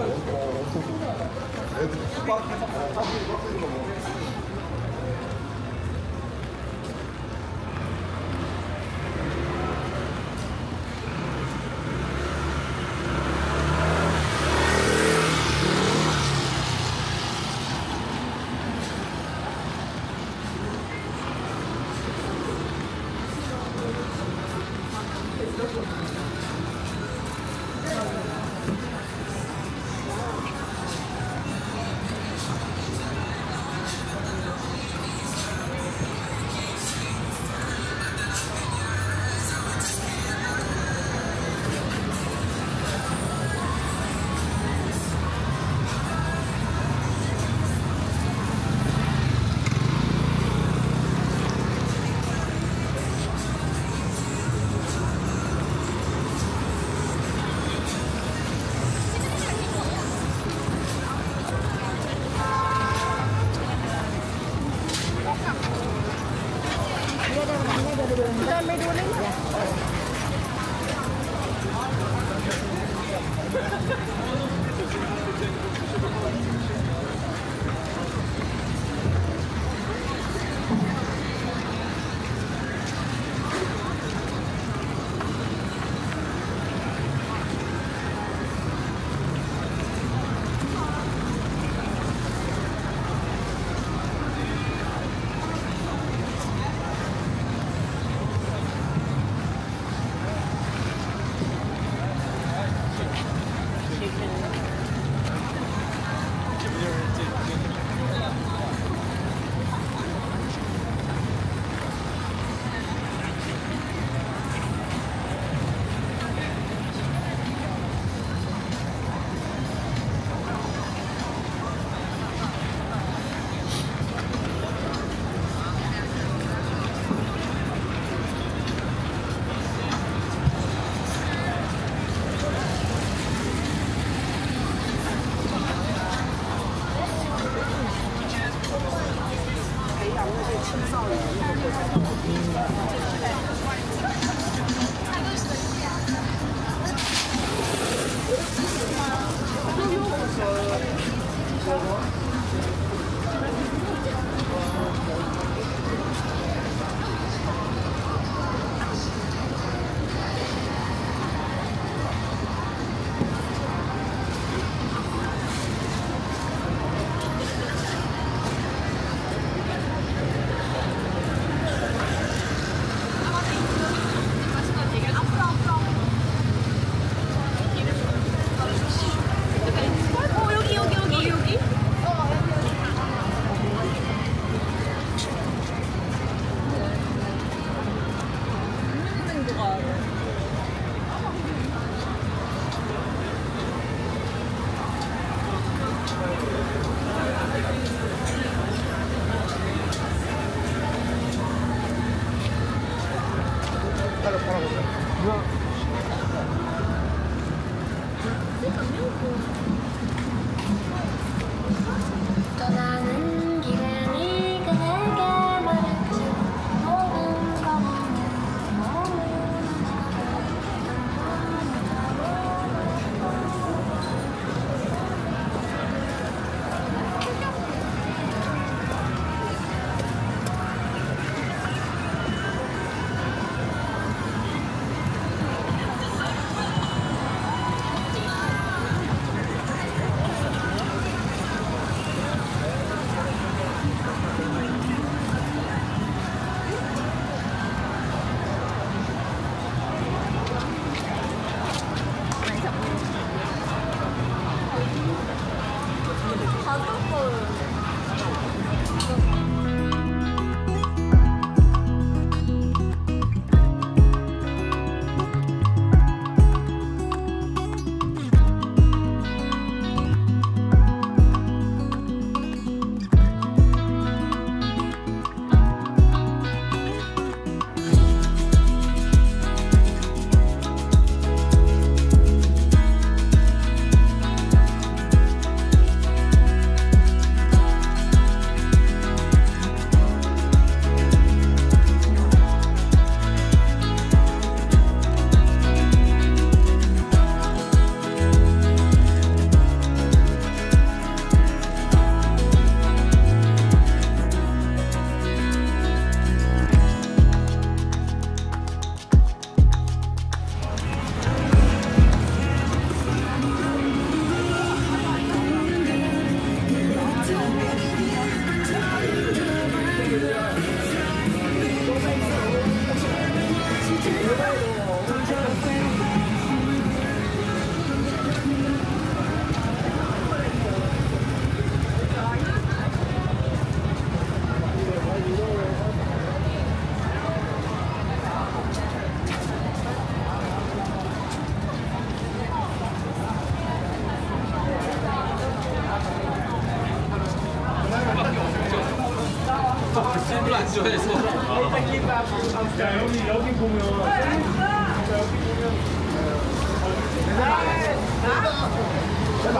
네.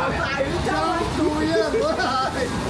大姨，你千万注意。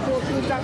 好紧张。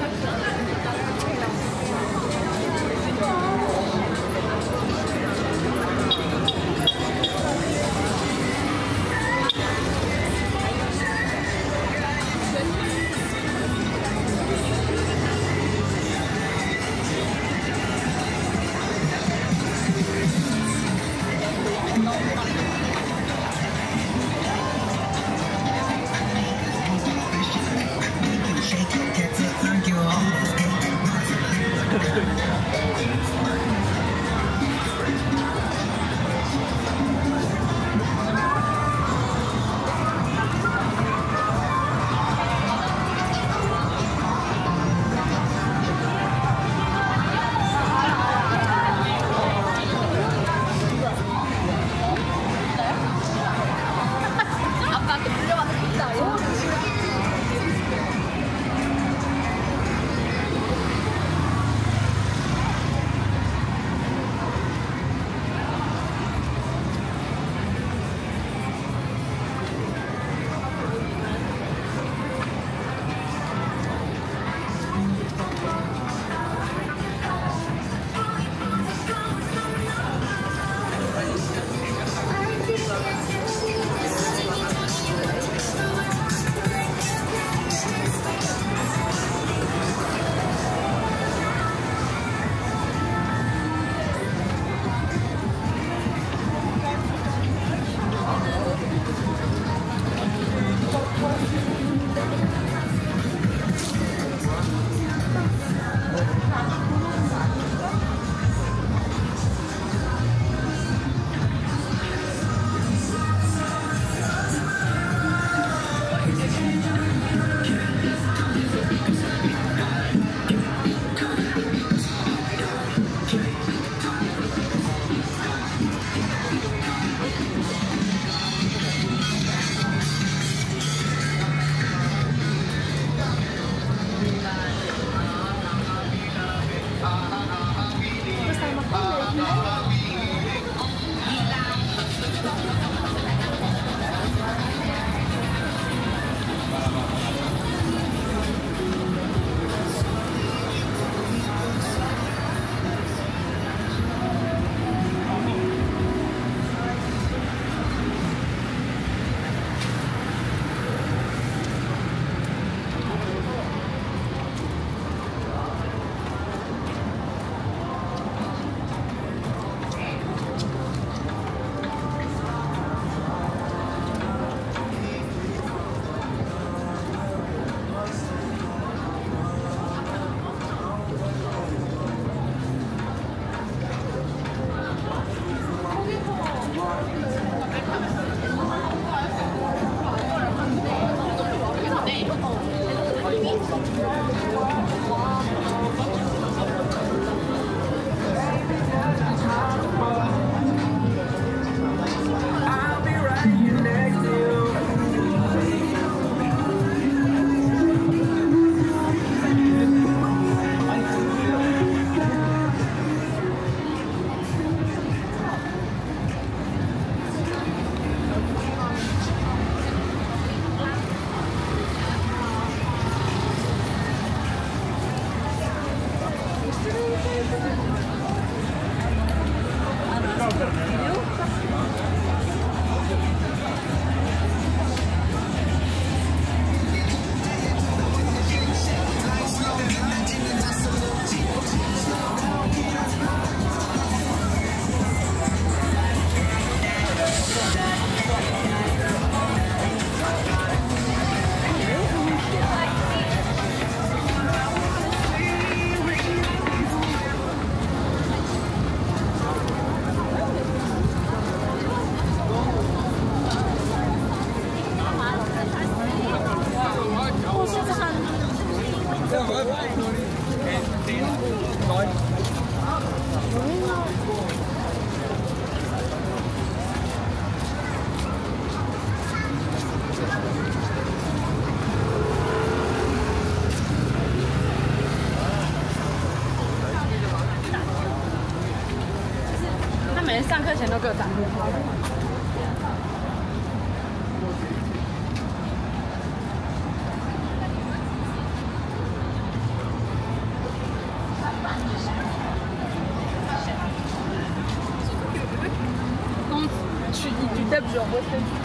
eu gostei de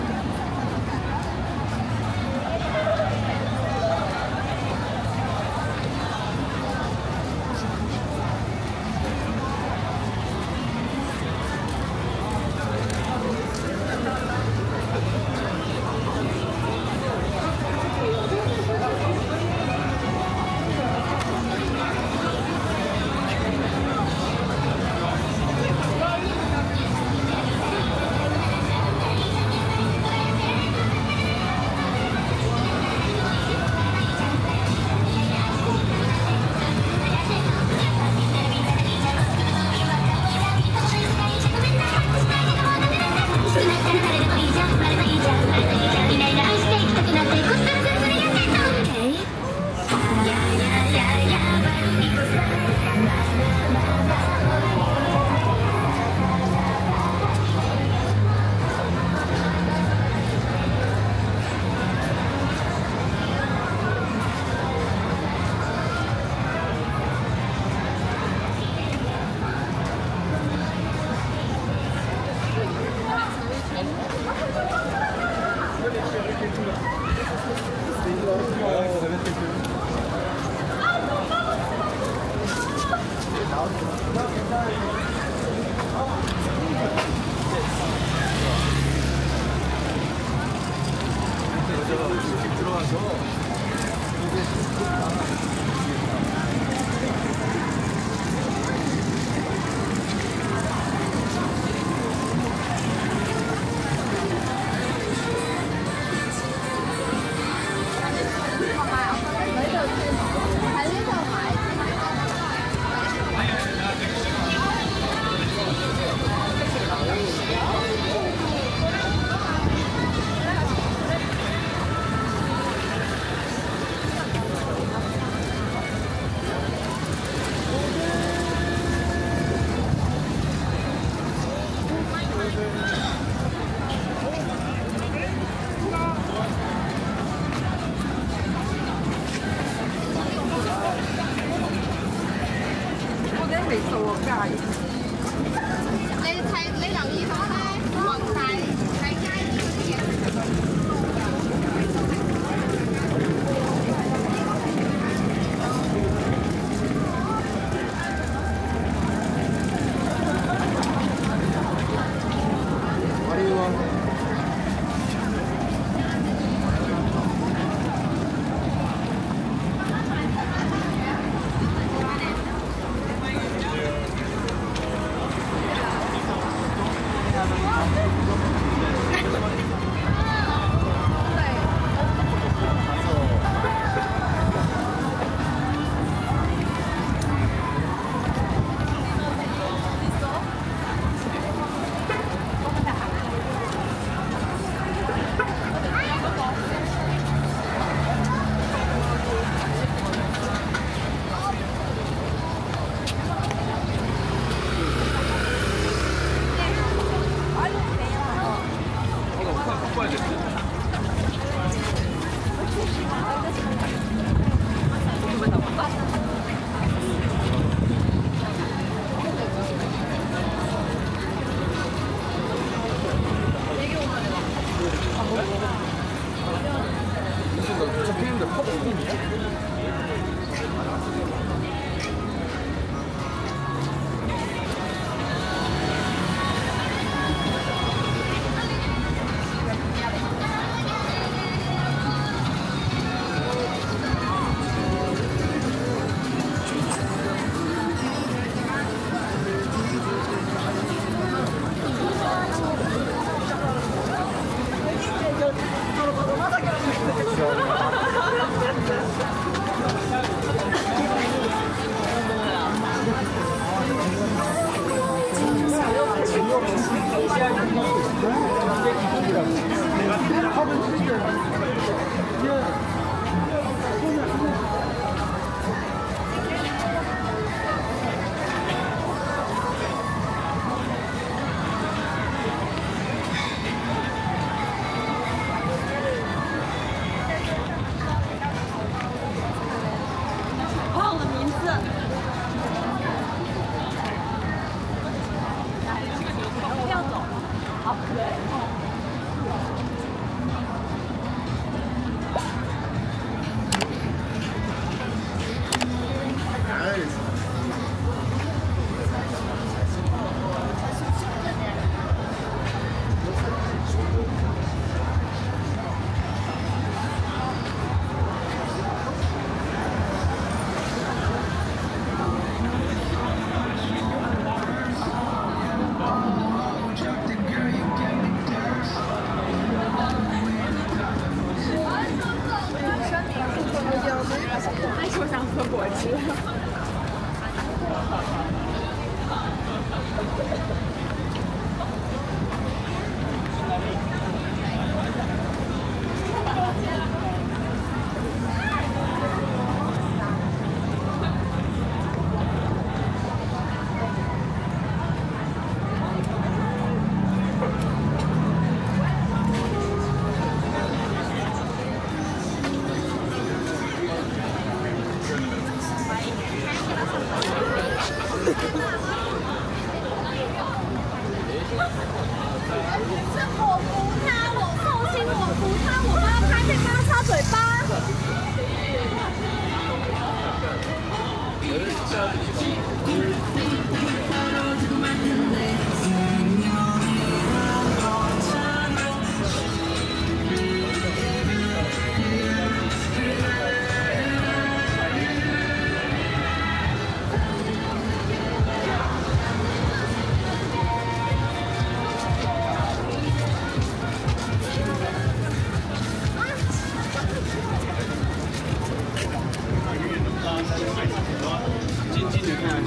进进去看，